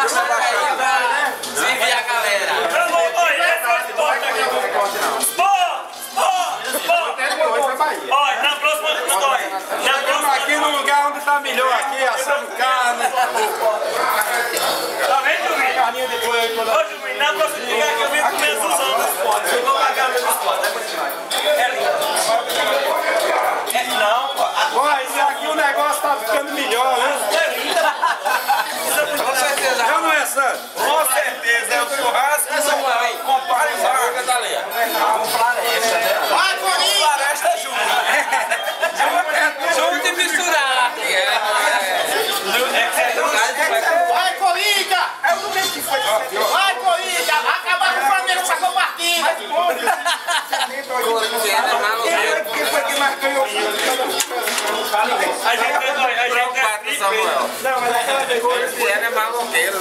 Se vê a galera. Olha, esse é Sport aqui. Olha, na próxima, na próxima... Aqui no lugar onde tá melhor, aqui, assando churrasco. Isso é Compare da Leia. Com floresta, né? Vai, Corinthians! Floresta junto. Junto e misturado. É, é. Vai, Corinthians! É o mesmo que foi. Vai, Corinthians! Acabar com o Flamengo, sacou partida! Quem foi que marcou o A gente é dois, a gente é Samuel. Não, mas aquela pegou. Esse ano é maloqueiro,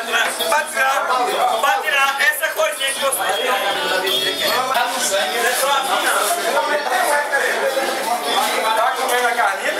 pra tirar, pra tirar, pra tirar essa coisinha que vocês estão. Tá é só tá comendo a carninha,